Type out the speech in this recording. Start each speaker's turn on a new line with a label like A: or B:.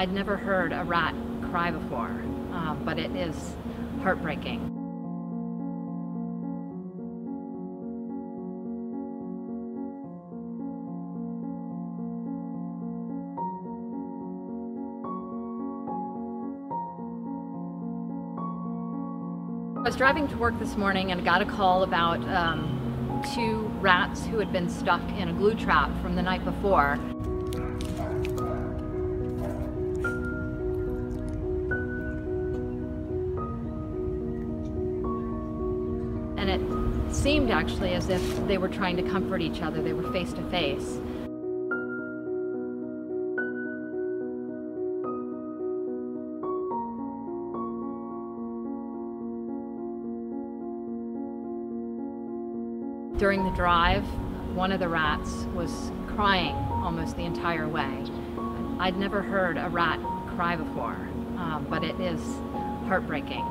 A: I'd never heard a rat cry before, uh, but it is heartbreaking. I was driving to work this morning and got a call about um, two rats who had been stuck in a glue trap from the night before. And it seemed actually as if they were trying to comfort each other. They were face to face. During the drive, one of the rats was crying almost the entire way. I'd never heard a rat cry before, uh, but it is heartbreaking.